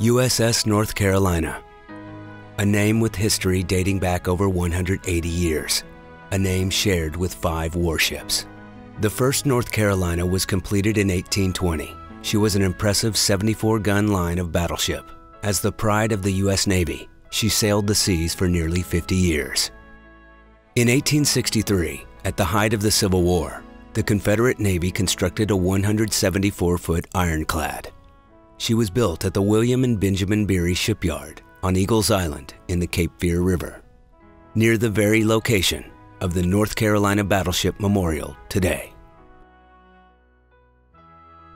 USS North Carolina. A name with history dating back over 180 years. A name shared with five warships. The first North Carolina was completed in 1820. She was an impressive 74 gun line of battleship. As the pride of the U.S. Navy, she sailed the seas for nearly 50 years. In 1863, at the height of the Civil War, the Confederate Navy constructed a 174 foot ironclad. She was built at the William and Benjamin Beery Shipyard on Eagles Island in the Cape Fear River, near the very location of the North Carolina Battleship Memorial today.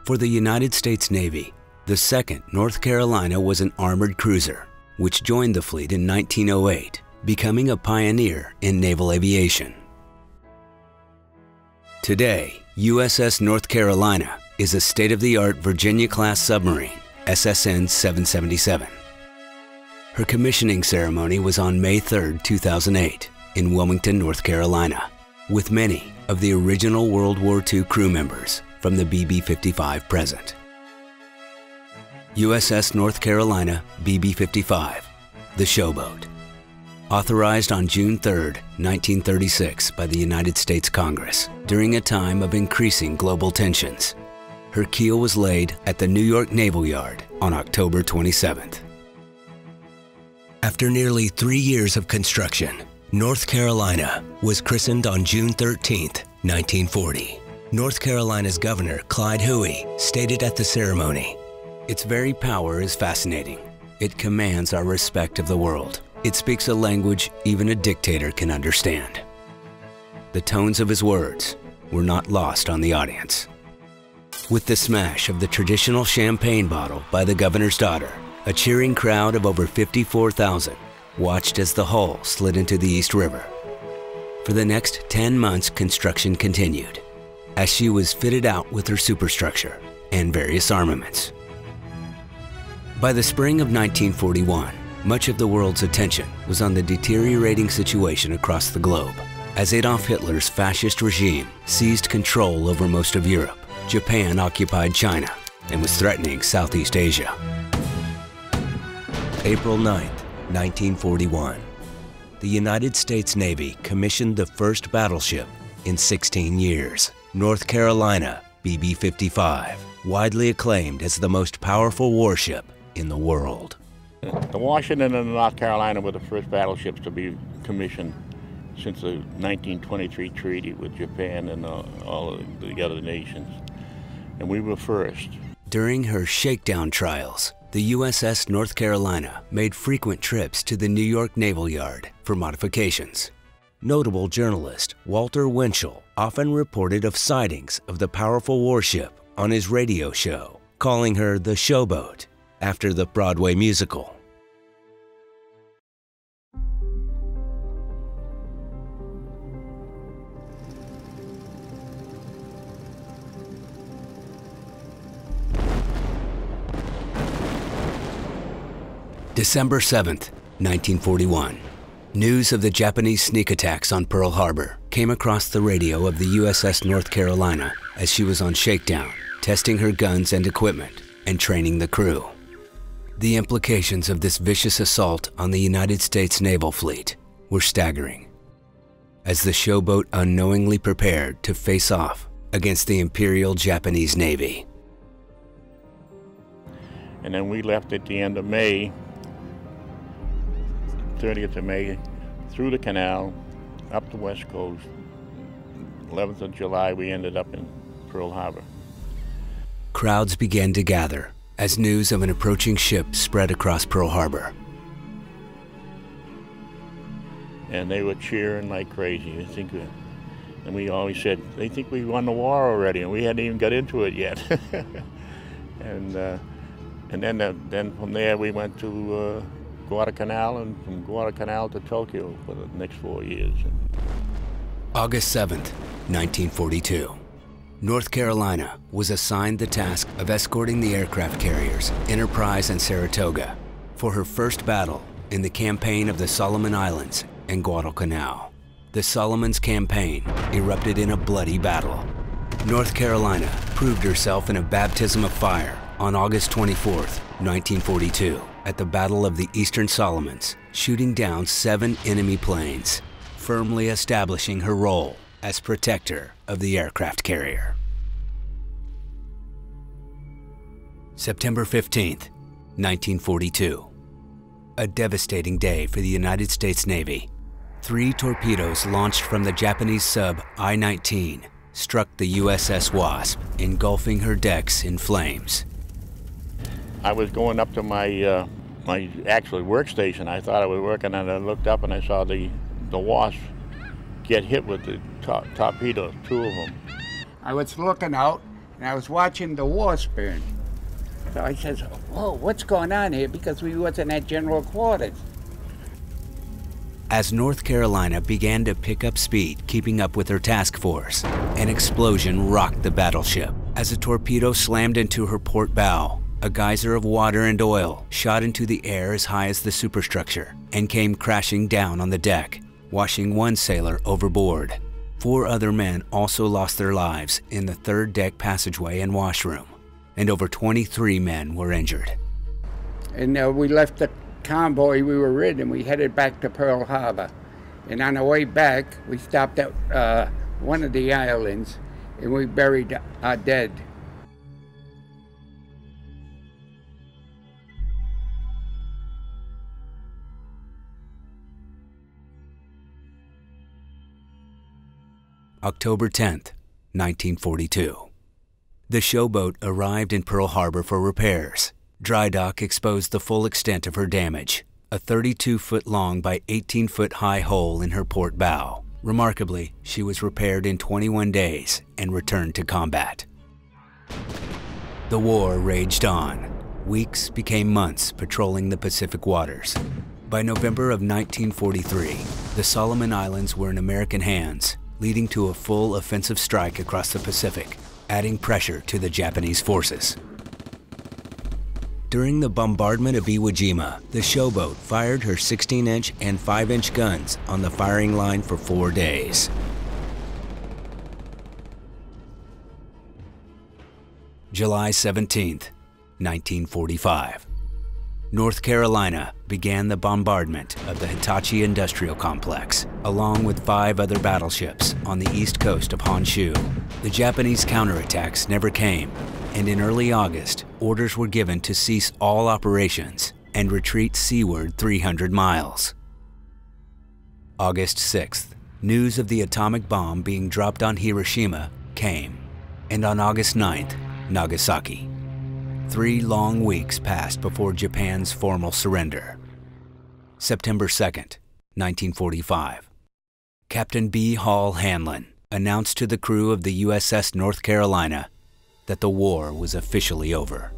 For the United States Navy, the second North Carolina was an armored cruiser, which joined the fleet in 1908, becoming a pioneer in naval aviation. Today, USS North Carolina is a state-of-the-art Virginia-class submarine, SSN 777. Her commissioning ceremony was on May 3, 2008, in Wilmington, North Carolina, with many of the original World War II crew members from the BB-55 present. USS North Carolina BB-55, the showboat. Authorized on June 3, 1936 by the United States Congress during a time of increasing global tensions her keel was laid at the New York Naval Yard on October 27th. After nearly three years of construction, North Carolina was christened on June 13, 1940. North Carolina's Governor, Clyde Hoey, stated at the ceremony, Its very power is fascinating. It commands our respect of the world. It speaks a language even a dictator can understand. The tones of his words were not lost on the audience. With the smash of the traditional champagne bottle by the governor's daughter, a cheering crowd of over 54,000 watched as the hull slid into the East River. For the next 10 months, construction continued as she was fitted out with her superstructure and various armaments. By the spring of 1941, much of the world's attention was on the deteriorating situation across the globe as Adolf Hitler's fascist regime seized control over most of Europe Japan occupied China and was threatening Southeast Asia. April 9, 1941. The United States Navy commissioned the first battleship in 16 years, North Carolina BB-55, widely acclaimed as the most powerful warship in the world. The Washington and the North Carolina were the first battleships to be commissioned since the 1923 treaty with Japan and uh, all the other nations and we were first. During her shakedown trials, the USS North Carolina made frequent trips to the New York Naval Yard for modifications. Notable journalist Walter Winchell often reported of sightings of the powerful warship on his radio show, calling her the Showboat after the Broadway musical. December 7th, 1941. News of the Japanese sneak attacks on Pearl Harbor came across the radio of the USS North Carolina as she was on shakedown, testing her guns and equipment and training the crew. The implications of this vicious assault on the United States naval fleet were staggering as the showboat unknowingly prepared to face off against the Imperial Japanese Navy. And then we left at the end of May 30th of May through the canal up the west coast. 11th of July, we ended up in Pearl Harbor. Crowds began to gather as news of an approaching ship spread across Pearl Harbor. And they were cheering like crazy. I think, we, and we always said, they think we won the war already, and we hadn't even got into it yet. and uh, and then uh, then from there we went to uh, Guadalcanal and from Guadalcanal to Tokyo for the next four years. August 7th, 1942. North Carolina was assigned the task of escorting the aircraft carriers Enterprise and Saratoga for her first battle in the campaign of the Solomon Islands and Guadalcanal. The Solomons campaign erupted in a bloody battle. North Carolina proved herself in a baptism of fire On August 24, 1942, at the Battle of the Eastern Solomons, shooting down seven enemy planes, firmly establishing her role as protector of the aircraft carrier. September 15th, 1942. A devastating day for the United States Navy. Three torpedoes launched from the Japanese sub I-19 struck the USS Wasp, engulfing her decks in flames. I was going up to my uh, my actual workstation. I thought I was working, and I looked up and I saw the the Wasp get hit with the to torpedo, two of them. I was looking out, and I was watching the Wasp burn. So I says, "Whoa, what's going on here?" Because we wasn't at general quarters. As North Carolina began to pick up speed, keeping up with her task force, an explosion rocked the battleship as a torpedo slammed into her port bow. A geyser of water and oil shot into the air as high as the superstructure and came crashing down on the deck, washing one sailor overboard. Four other men also lost their lives in the third deck passageway and washroom, and over 23 men were injured. And uh, we left the convoy we were in and we headed back to Pearl Harbor. And on the way back, we stopped at uh, one of the islands and we buried our dead. October 10th, 1942. The showboat arrived in Pearl Harbor for repairs. Dry dock exposed the full extent of her damage a 32 foot long by 18 foot high hole in her port bow. Remarkably, she was repaired in 21 days and returned to combat. The war raged on. Weeks became months patrolling the Pacific waters. By November of 1943, the Solomon Islands were in American hands, leading to a full offensive strike across the Pacific, adding pressure to the Japanese forces. During the bombardment of Iwo Jima, the showboat fired her 16-inch and 5-inch guns on the firing line for four days. July 17, 1945. North Carolina began the bombardment of the Hitachi Industrial Complex, along with five other battleships on the east coast of Honshu. The Japanese counterattacks never came, and in early August, orders were given to cease all operations and retreat seaward 300 miles. August 6th, news of the atomic bomb being dropped on Hiroshima came, and on August 9th, Nagasaki. Three long weeks passed before Japan's formal surrender. September 2nd, 1945. Captain B. Hall Hanlon announced to the crew of the USS North Carolina that the war was officially over.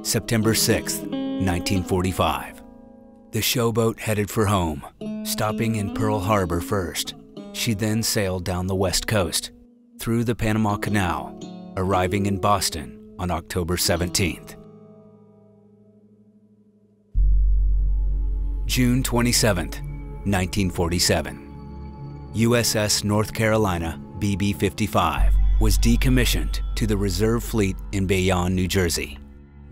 September 6th, 1945. The showboat headed for home, stopping in Pearl Harbor first. She then sailed down the west coast, through the Panama Canal, arriving in Boston on October 17th. June 27th, 1947. USS North Carolina BB 55 was decommissioned to the Reserve Fleet in Bayonne, New Jersey.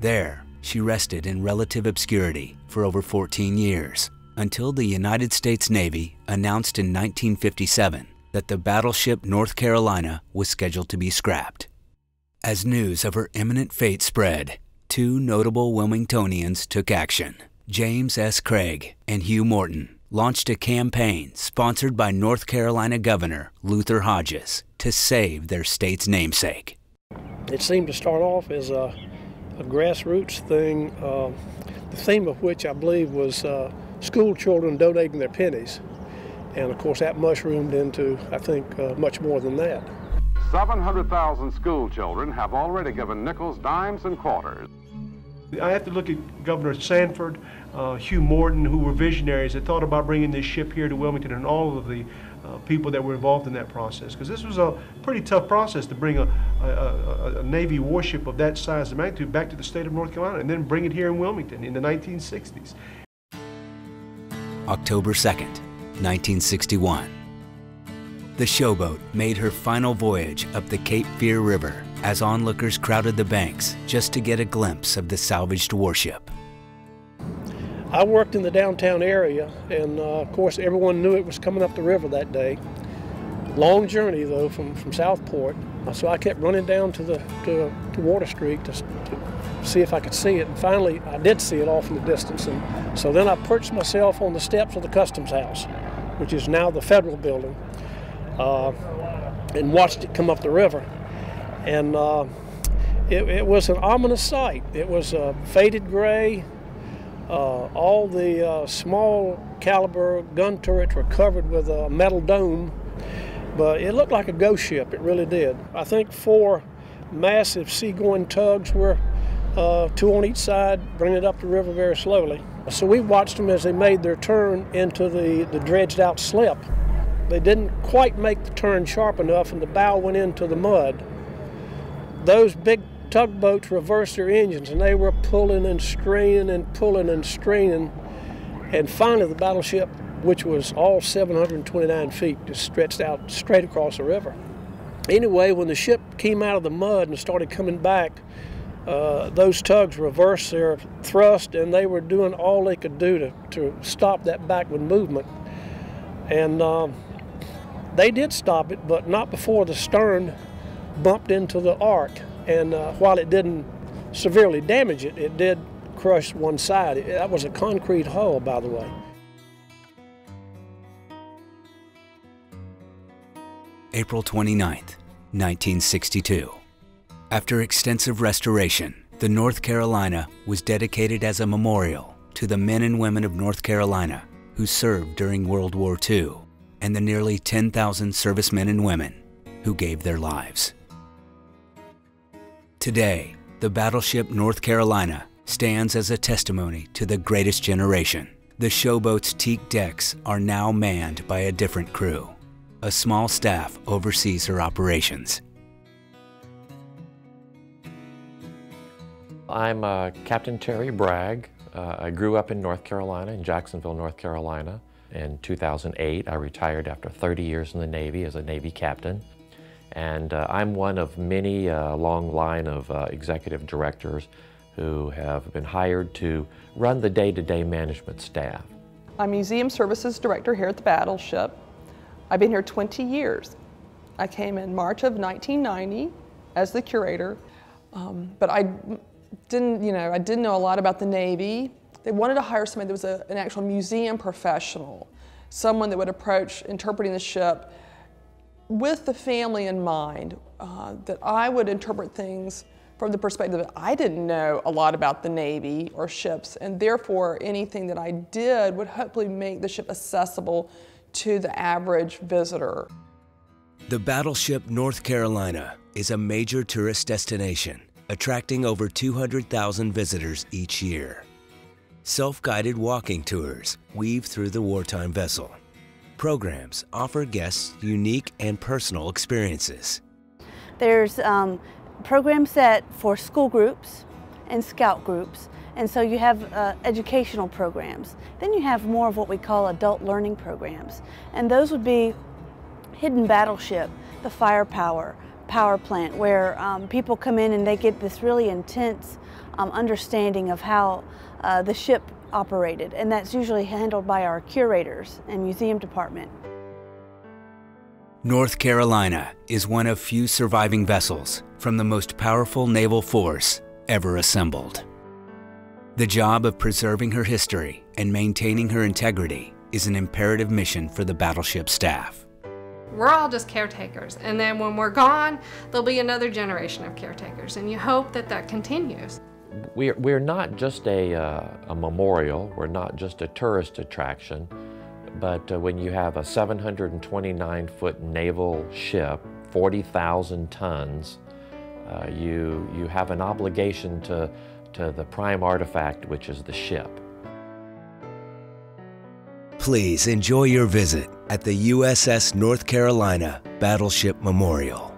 There, she rested in relative obscurity for over 14 years until the United States Navy announced in 1957 that the battleship North Carolina was scheduled to be scrapped. As news of her imminent fate spread, two notable Wilmingtonians took action. James S. Craig and Hugh Morton launched a campaign sponsored by North Carolina Governor Luther Hodges to save their state's namesake. It seemed to start off as a, a grassroots thing, uh, the theme of which I believe was uh, school children donating their pennies. And of course, that mushroomed into, I think, uh, much more than that. 700,000 school children have already given nickels, dimes, and quarters. I have to look at Governor Sanford, uh, Hugh Morton, who were visionaries that thought about bringing this ship here to Wilmington and all of the uh, people that were involved in that process. Because this was a pretty tough process to bring a, a, a, a, Navy warship of that size and magnitude back to the state of North Carolina and then bring it here in Wilmington in the 1960s. October 2nd, 1961. the showboat made her final voyage up the Cape Fear River as onlookers crowded the banks just to get a glimpse of the salvaged warship. I worked in the downtown area, and uh, of course, everyone knew it was coming up the river that day. Long journey, though, from, from Southport. So I kept running down to the to, to Water Street to, to see if I could see it. And finally, I did see it off in the distance. And so then I perched myself on the steps of the Customs House, which is now the federal building, uh, and watched it come up the river. And uh, it, it, was an ominous sight. It was uh, faded gray. Uh, all the uh, small caliber gun turrets were covered with a metal dome, but it looked like a ghost ship. It really did. I think four massive seagoing tugs were two on each side, bringing it up the river very slowly. So we watched them as they made their turn into the, the dredged out slip. They didn't quite make the turn sharp enough, and the bow went into the mud. Those big tugboats reversed their engines, and they were pulling and straining and pulling and straining. And finally, the battleship, which was all 729 feet, just stretched out straight across the river. Anyway, when the ship came out of the mud and started coming back, uh, those tugs reversed their thrust and they were doing all they could do to, to stop that backward movement. And um, they did stop it, but not before the stern bumped into the ark. And uh, while it didn't severely damage it, it did crush one side. It, that was a concrete hull, by the way. April 29th, 1962. After extensive restoration, the North Carolina was dedicated as a memorial to the men and women of North Carolina who served during World War II and the nearly 10,000 servicemen and women who gave their lives. Today, the battleship North Carolina stands as a testimony to the greatest generation. The showboat's teak decks are now manned by a different crew. A small staff oversees her operations. I'm uh, Captain Terry Bragg. Uh, I grew up in North Carolina, in Jacksonville, North Carolina. In 2008, I retired after 30 years in the Navy as a Navy captain. And uh, I'm one of many uh, long line of uh, executive directors who have been hired to run the day-to-day -day management staff. I'm Museum Services Director here at the Battleship. I've been here 20 years. I came in March of 1990 as the curator, um, but I didn't, you know, I didn't know a lot about the Navy. They wanted to hire somebody that was a, an actual museum professional, someone that would approach interpreting the ship with the family in mind, uh, that I would interpret things from the perspective that I didn't know a lot about the Navy or ships, and therefore anything that I did would hopefully make the ship accessible to the average visitor. The battleship North Carolina is a major tourist destination attracting over 200,000 visitors each year. Self-guided walking tours weave through the wartime vessel. Programs offer guests unique and personal experiences. There's um, programs set for school groups and scout groups, and so you have uh, educational programs. Then you have more of what we call adult learning programs, and those would be Hidden Battleship, the firepower, power plant where um, people come in and they get this really intense um, understanding of how uh, the ship operated and that's usually handled by our curators and museum department. North Carolina is one of few surviving vessels from the most powerful naval force ever assembled. The job of preserving her history and maintaining her integrity is an imperative mission for the battleship staff. We're all just caretakers. And then when we're gone, there'll be another generation of caretakers. And you hope that that continues. We're, we're not just a, uh, a memorial, we're not just a tourist attraction, but uh, when you have a 729 foot naval ship, 40,000 tons, uh, you, you have an obligation to, to the prime artifact, which is the ship. Please enjoy your visit at the USS North Carolina Battleship Memorial.